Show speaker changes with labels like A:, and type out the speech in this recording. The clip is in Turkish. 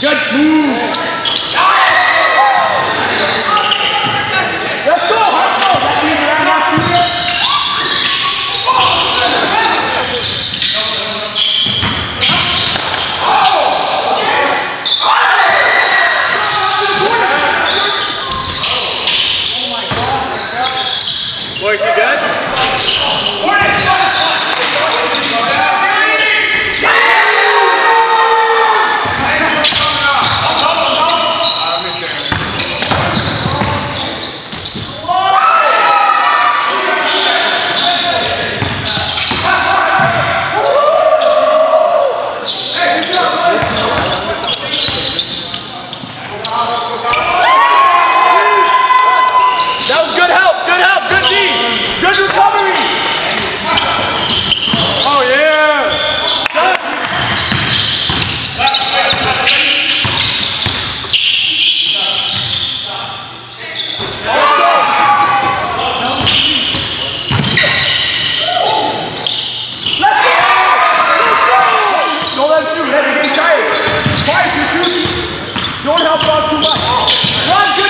A: Good move. Don't help Russell. Run to